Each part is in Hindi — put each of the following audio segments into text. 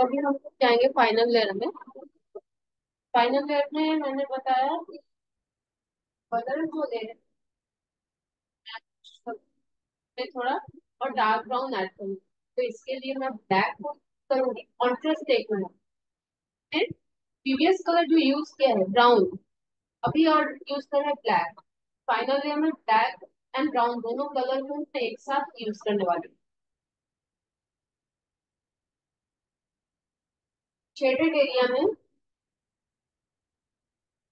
अभी हम जाएँगे फाइनल ईयर में। फाइनल ईयर में मैंने बताया कि कलर जो ले थोड़ा और डार्क ब्राउन ऐड करूँगी तो इसके लिए मैं ब्लैक करूँगी कॉन्ट्रास्ट देखना है प्रीवियस कलर जो यूज़ किया है ब्राउन अभी और यूज़ कर रहे ब्लैक फाइनल लेयर में ब्लैक एंड ब्राउन दोनों कलर को एक साथ यूज़ करने वाली हूँ। शेडेड एरिया में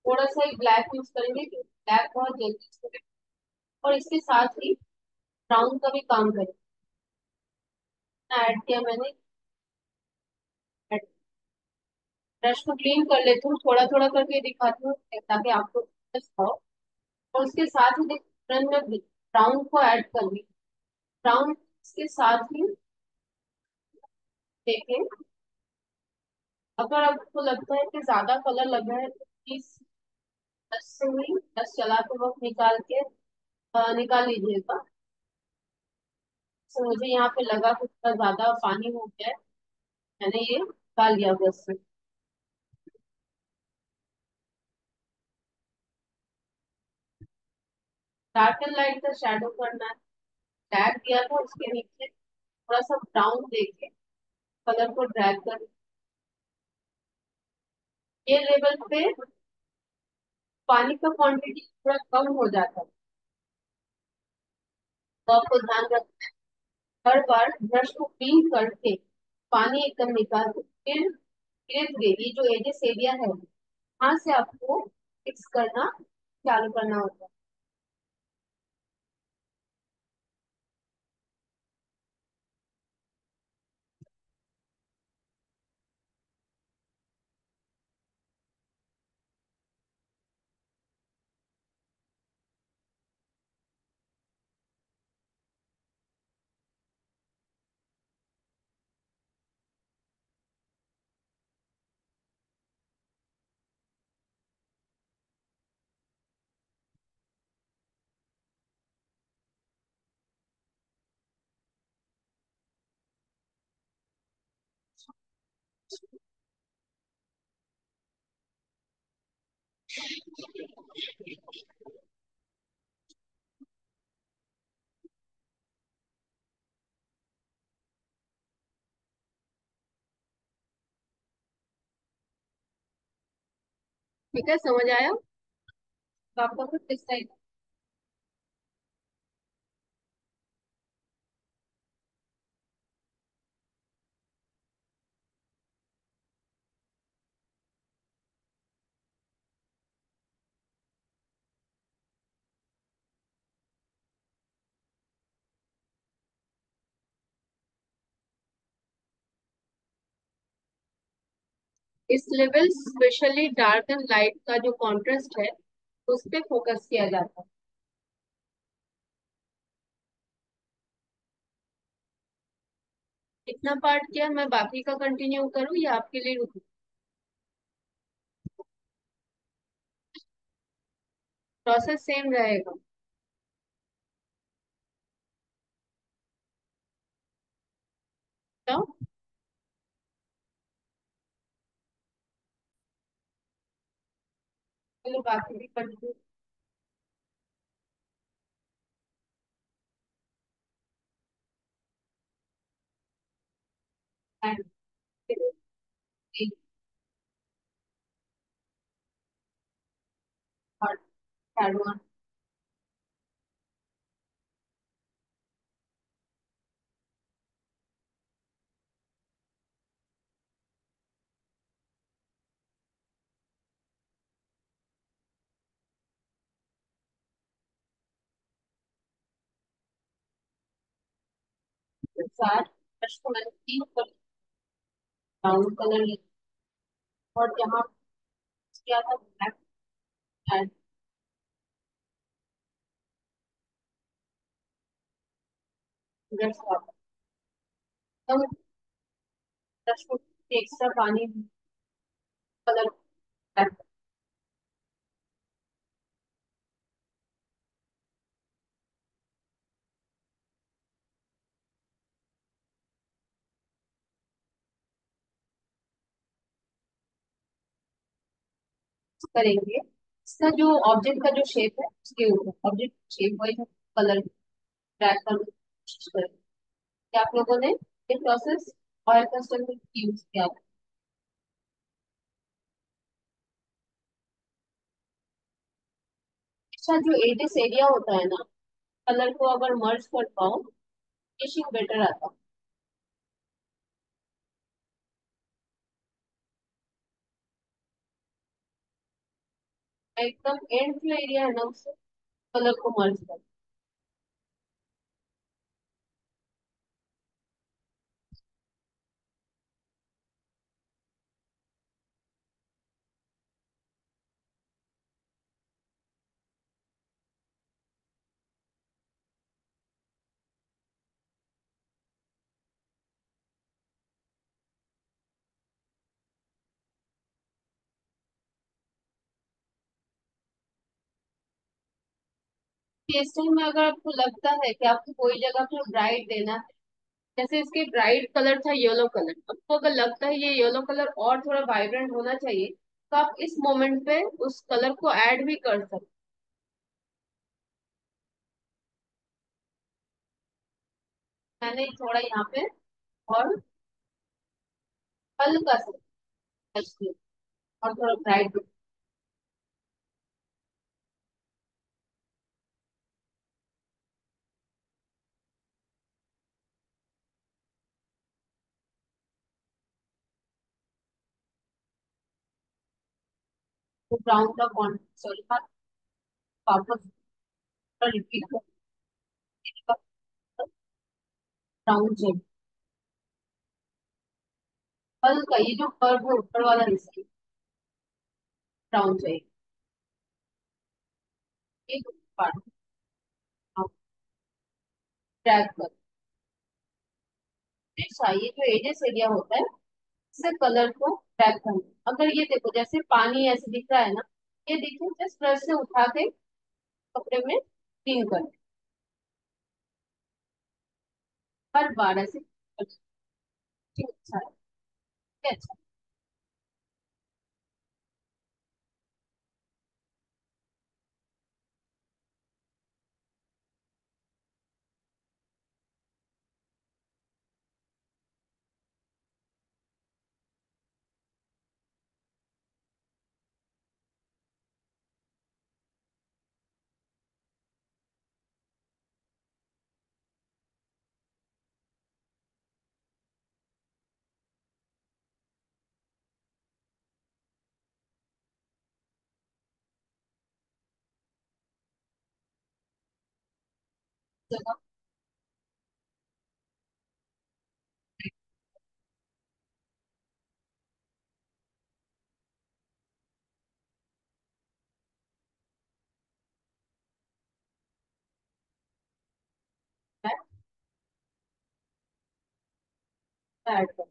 थोड़ा सा ही ब्लैक यूज़ करेंगे ब्लैक बहुत जल्दी और इसके साथ ही ब्राउन का भी काम करेंगे। ऐड किया मैंने। ब्रश को क्लीन कर लेती हूँ थोड़ा थोड़ा करके दिखाती हूँ, ताकि आपको समझ और उसके साथ ही में ब्राउन को ऐड कर ली। ब्राउन के साथ ही देखें। अगर आपको लगता है कि ज़्यादा कलर लग रहा है तो प्लीज़ दस से ही दस चलाते वक्त निकाल के अ, निकाल लीजिएगा। तो मुझे यहाँ पे लगा कुछ ज़्यादा पानी हो गया है। मैंने ये निकाल लिया बस से। डार्क एंड लाइट का शेडो करना है। टैग दिया था उसके नीचे। थोड़ा सा ब्राउन देके कलर को ड्रैग कर ये लेवल पे पानी का क्वांटिटी थोड़ा कम हो जाता है। तो आपको ध्यान रखना है, हर बार ब्रश को क्लीन करके पानी एकदम निकाल फिर इर्द गिर्द जो एजेस एरिया है वहाँ से आपको फिक्स करना, चालू करना होता है। ठीक है समझ आया? तो आपका कुछ इस इस level, specially dark and light का जो कॉन्ट्रास्ट है, उस पर फोकस किया जाता है। इतना पार्ट किया मैं बाकी का कंटिन्यू करूँ या आपके लिए रुकूं? प्रोसेस सेम रहेगा। तो चलो बाकी भी कंटिन्यू साथ ब्रश को मैंने तीन कलर ब्राउन कलर और जहाँ किया था? ब्लैक एंड को एक्स्ट्रा पानी कलर करेंगे। इसका जो ऑब्जेक्ट का जो शेप है, उसके ऊपर object shape wise colour track करने की कोशिश करेंगे क्या आप लोगों ने ये प्रोसेस ऑयल कस्टम में यूज़ किया था? अच्छा जो एडिस एरिया होता है ना कलर को अगर मर्ज कर पाओ फिनिशिंग बेटर आता। है एकदम एंड एरिया है ना उससे कलर को मर्ज कर। इस टाइम में अगर आपको लगता है कि आपको कोई जगह पर ब्राइट देना है, जैसे इसके ब्राइट कलर था येलो कलर आपको अगर लगता है ये येलो कलर और थोड़ा वाइब्रेंट होना चाहिए तो आप इस मोमेंट पे उस कलर को ऐड भी कर सकते मैंने थोड़ा यहाँ पे और हल्का सा, और थोड़ा ब्राइट ब्राउन का कौन सॉरी वापस रिपीट कर ब्राउन चाहिए हल्का ये जो कर्व है ऊपर वाला हिस्सा ब्राउन चाहिए एक पार्ट अच्छा ये जो एजेस एरिया होता है इससे कलर को ड्रैग करना अगर ये देखो जैसे पानी ऐसे दिख रहा है ना ये देखो जस्ट ब्रश से उठा के कपड़े में क्लीन कर हर बार ऐसे ठीक अच्छा है, अच्छा जगह ऐड कर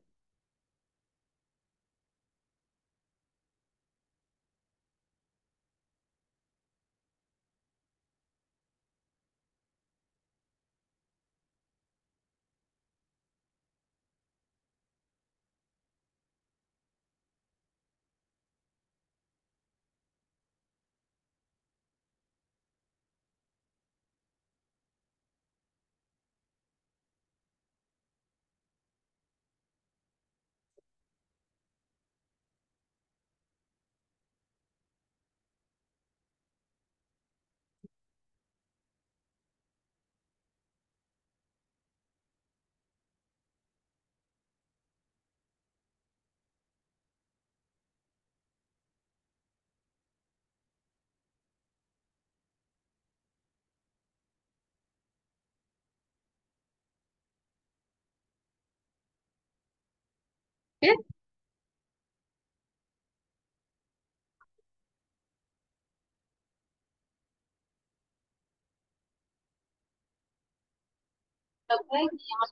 रहा है कि यहाँ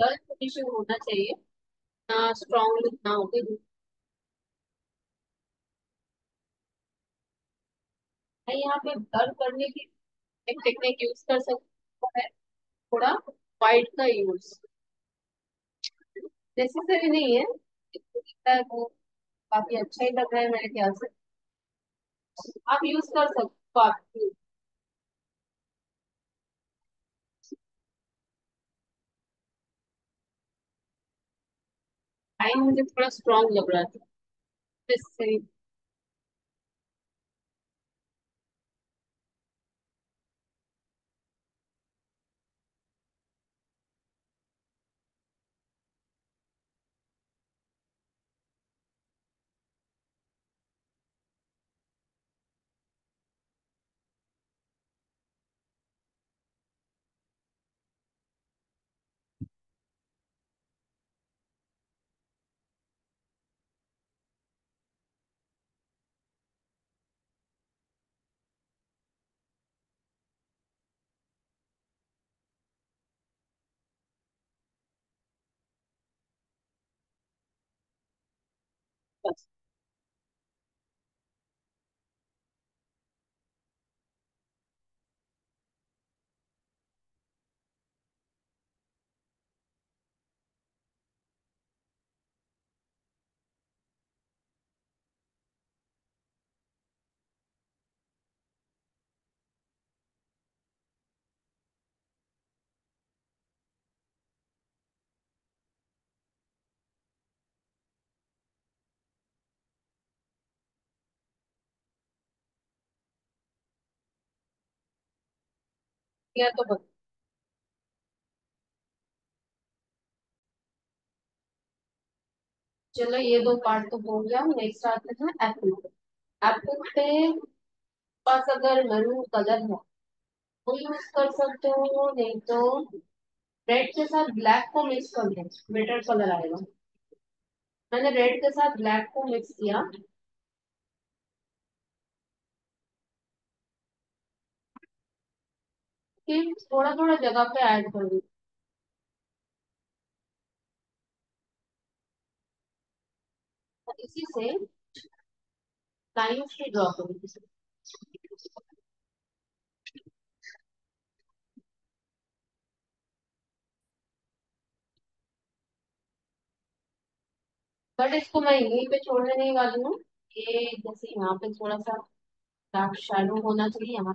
डल होना चाहिए। ना स्ट्रॉन्ग लुक ना मैं यहाँ पे ब्लर करने की एक टेक्निक यूज़ कर सकती हूँ है थोड़ा वाइट का यूज़ नेसेसरी नहीं है। जिसको दिखता है वो काफ़ी अच्छा ही लग रहा है मेरे ख्याल से। आप यूज़ कर सकते आप। टाइम मुझे थोड़ा स्ट्रॉन्ग लग रहा था। Gracias. किया तो बस चलो, ये दो पार्ट तो हो गया नेक्स्ट आते हैं पे। एप्पल पे पास अगर मैरून कलर है वो यूज़ कर सकते हो, नहीं तो रेड के साथ ब्लैक को मिक्स कर दो बेटर कलर आएगा। मैंने रेड के साथ ब्लैक को मिक्स किया। कि थोड़ा थोड़ा जगह पे ऐड कर। दूँ इसी से लाइन्स भी ड्रॉ करूँ। बट इसको मैं यहीं पे छोड़ने नहीं वाली हूँ। ये जैसे यहाँ पे थोड़ा सा डार्क शैडो होना चाहिए, यहाँ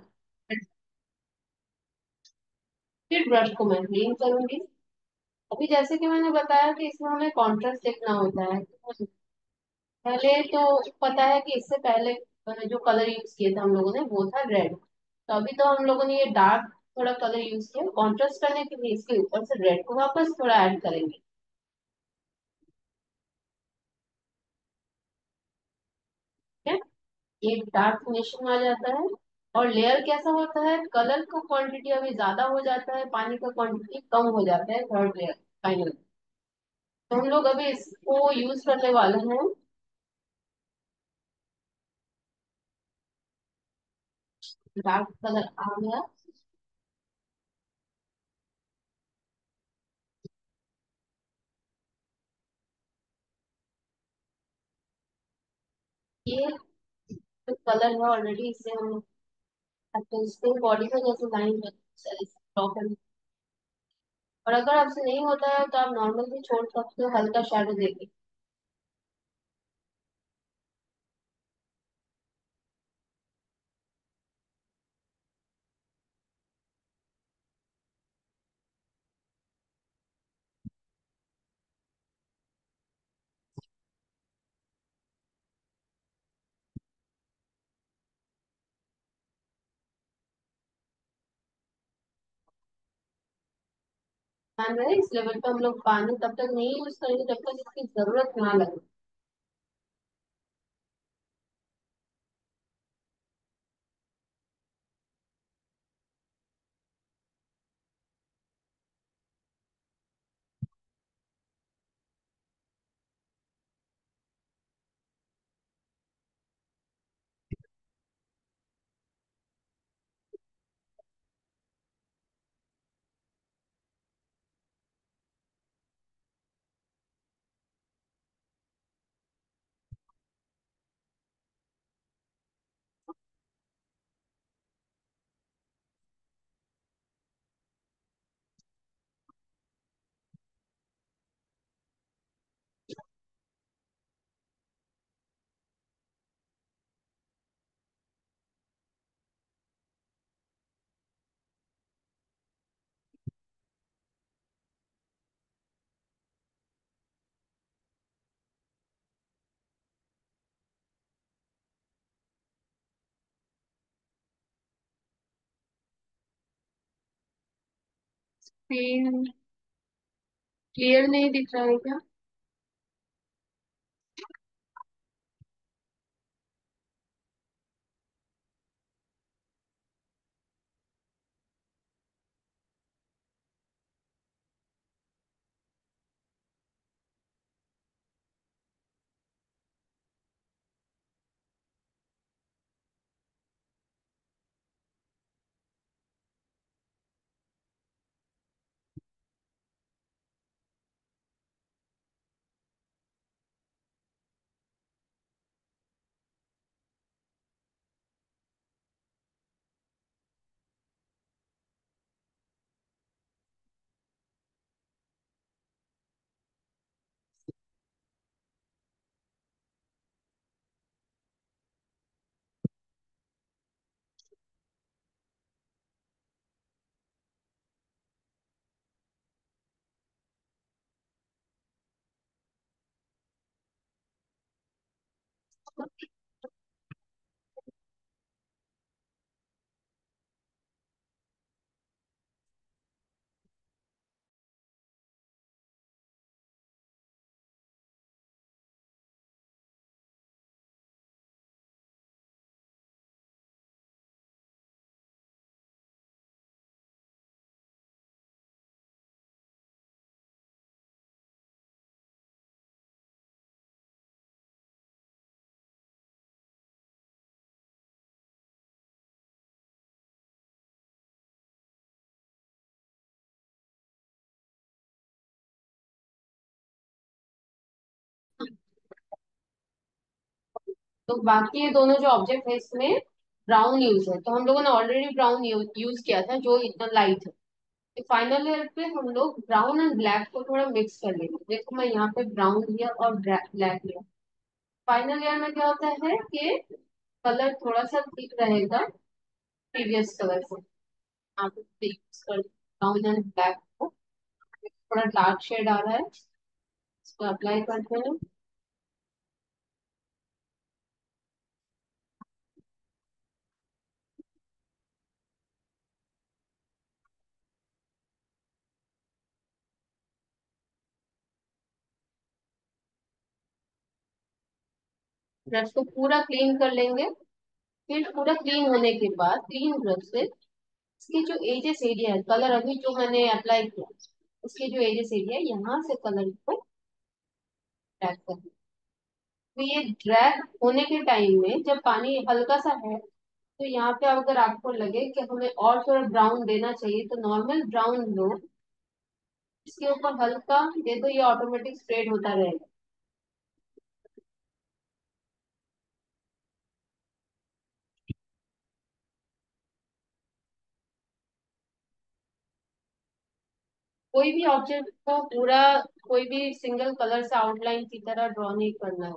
फिर ब्रश को मैं क्लीन करूँगी। अभी जैसे कि मैंने बताया कि इसमें हमें कॉन्ट्रास्ट देखना होता है। पहले तो पता है कि इससे पहले जो कलर यूज़ किए थे हम लोगों ने, वो था रेड तो अभी तो हम लोगों ने ये डार्क थोड़ा कलर यूज़ किया। कॉन्ट्रास्ट करने के लिए इसके ऊपर से रेड को वापस थोड़ा ऐड करेंगे। ये डार्क फिनिशिंग आ जाता है। और लेयर कैसा होता है? कलर का क्वांटिटी अभी ज़्यादा हो जाता है, पानी का क्वांटिटी कम हो जाता है थर्ड लेयर फाइनल तो हम लोग अभी इसको यूज़ करने वाले हैं। डार्क कलर आ गया। ये जो कलर है ऑलरेडी इसे हम और अगर आपसे नहीं होता है तो आप नॉर्मल भी छोड़ सकते हो, हल्का शेडो देके ध्यान रहे इस लेवल पे हम लोग पानी तब तक नहीं यूज़ करेंगे जब तक इसकी ज़रूरत ना लगे। स्क्रीन क्लियर नहीं दिख रहा है क्या? तो बाकी ये दोनों जो ऑब्जेक्ट है इसमें ब्राउन यूज़ है। तो हम लोगों ने ऑलरेडी ब्राउन यूज़ किया था, जो इतना लाइट है। तो फाइनल ईयर पे हम लोग ब्राउन एंड ब्लैक को थोड़ा मिक्स कर लेंगे। देखो मैं यहाँ पे ब्राउन लिया और ब्लैक लिया। फाइनल ईयर में क्या होता है कि कलर थोड़ा सा ठीक रहेगा प्रीवियस कलर से। यहाँ पे मिक्स कर ब्राउन एंड ब्लैक को। थोड़ा डार्क शेड आ रहा है, इसको अप्लाई करते हैं। ब्रश को पूरा क्लीन कर लेंगे। फिर पूरा क्लीन होने के बाद क्लीन ब्रश से इसके जो एजेस एरिया है कलर अभी जो मैंने अप्लाई किया उसके जो एजेस एरिया है, यहाँ से कलर को ड्रैग कर तो ये ड्रैग होने के टाइम में जब पानी हल्का सा है तो यहाँ पे अगर आपको लगे कि हमें और थोड़ा ब्राउन देना चाहिए तो नॉर्मल ब्राउन लो इसके ऊपर हल्का दे दो, ये ऑटोमेटिक स्प्रेड होता रहेगा। कोई भी ऑब्जेक्ट को पूरा कोई भी सिंगल कलर से आउटलाइन की तरह ड्रॉ नहीं करना है।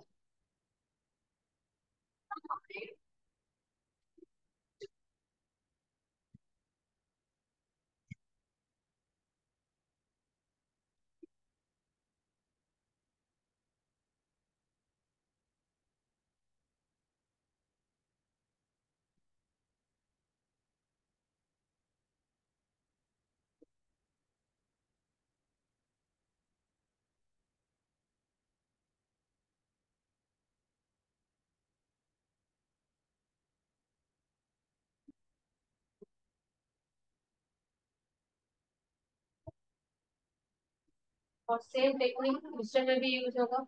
और सेम टेक्निक दूसरे में भी यूज़ होगा।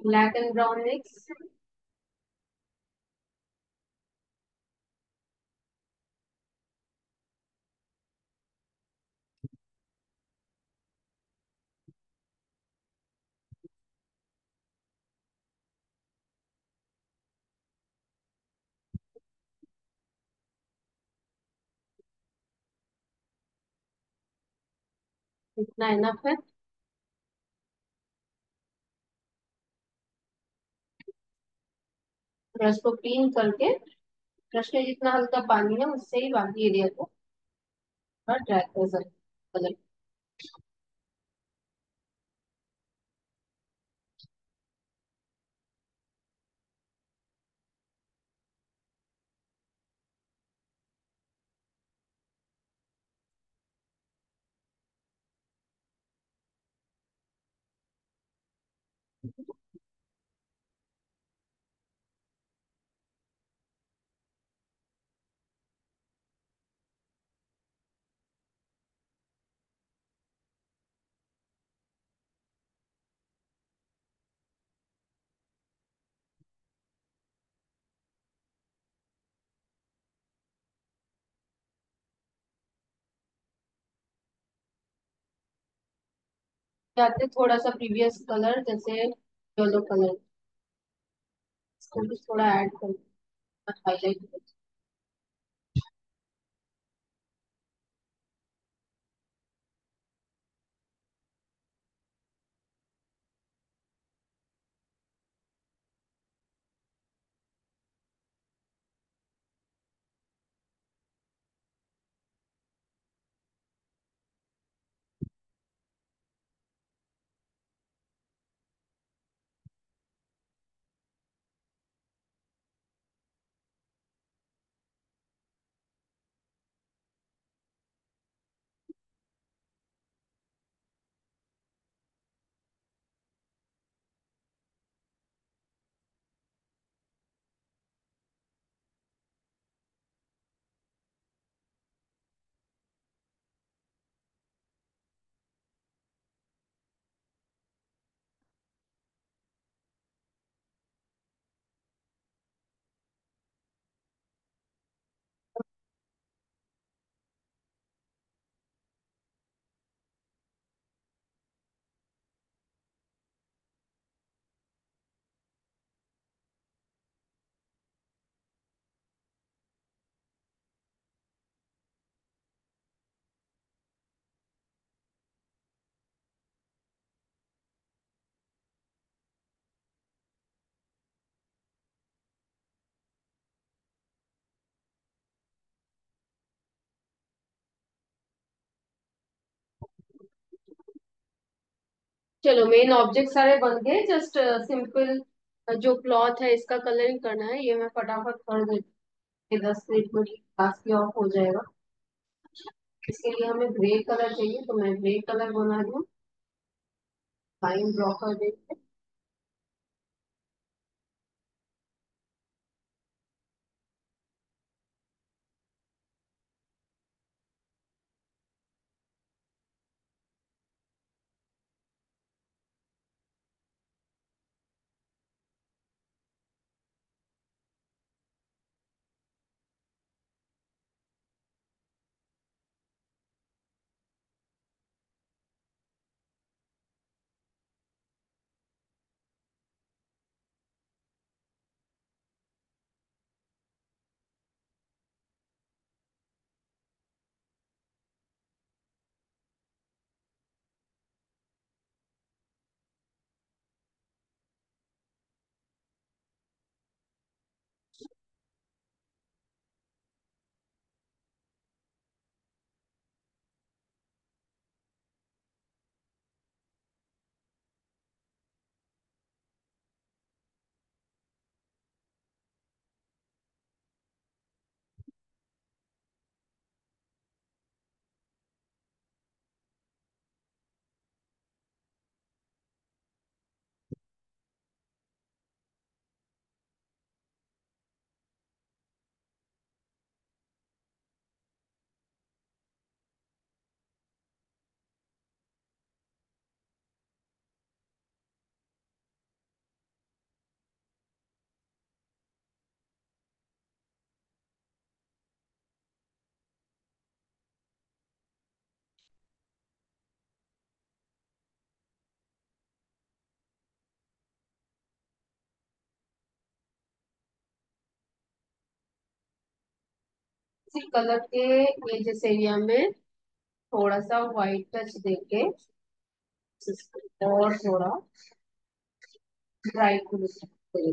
ब्लैक एंड ब्राउन मिक्स इतना इनफ है। ब्रश को क्लीन करके ब्रश में जितना हल्का पानी है, उससे ही बाकी एरिया को ड्राई कर सकते चाहते थोड़ा सा प्रीवियस कलर जैसे येलो कलर इसको भी थोड़ा ऐड कर हाईलाइट चलो मेन ऑब्जेक्ट सारे बन गए जस्ट सिंपल जो क्लॉथ है, इसका कलरिंग करना है, ये मैं फटाफट कर देती दस मिनट में काफ़ी ऑफ़ हो जाएगा। इसके लिए हमें ग्रे कलर चाहिए तो मैं ग्रे कलर बना दू। लाइन ड्रॉ कर इसी कलर के ये जिस एरिया में थोड़ा सा व्हाइट टच देके और थोड़ा ड्राई करेंगे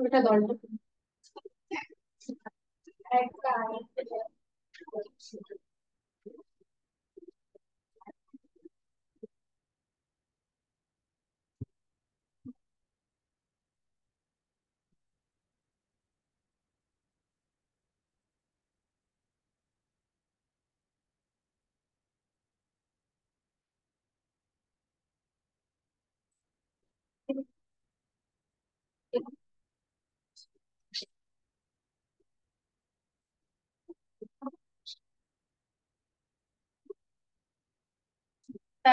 बेटा दौड़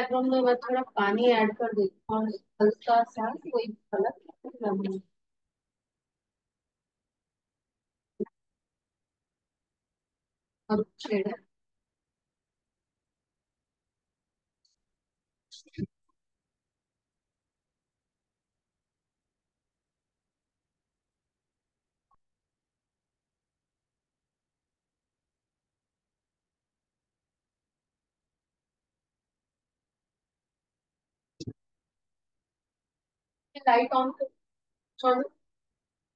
बैकग्राउंड में मैं थोड़ा पानी ऐड कर देती हूँ हल्का सा कोई गलत अब शेड लाइट ऑन कर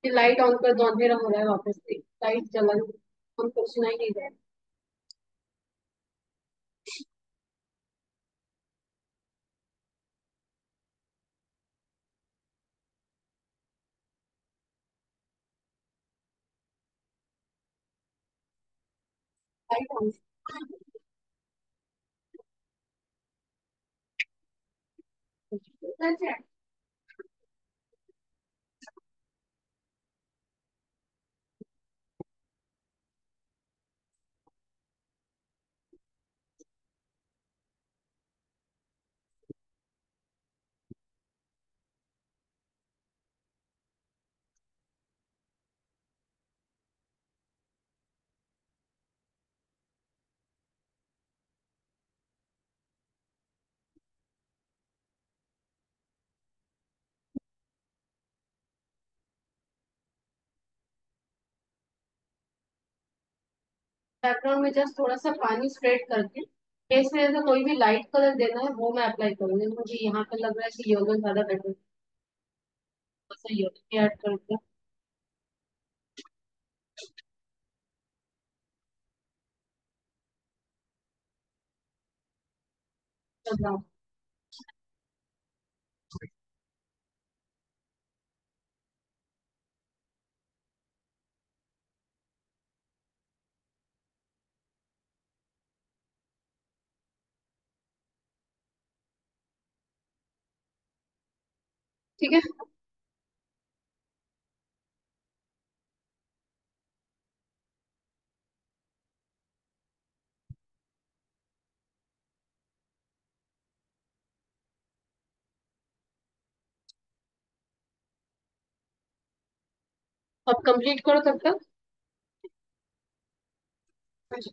ये लाइट ऑन कर दो अंधेरा हो रहा है वापस से। लाइट जला ऑन कर सुनाई नहीं दे लाइट ऑन बैकग्राउंड में जस्ट थोड़ा सा पानी स्प्रेड करके फेस में जैसे कोई भी लाइट कलर देना है, वो मैं अप्लाई करूँगी। मुझे यहाँ पे लग रहा है कि योगा ज़्यादा बेटर है। योगा ऐड करके बताओ ठीक है? अब कंप्लीट करो तब तक। अच्छा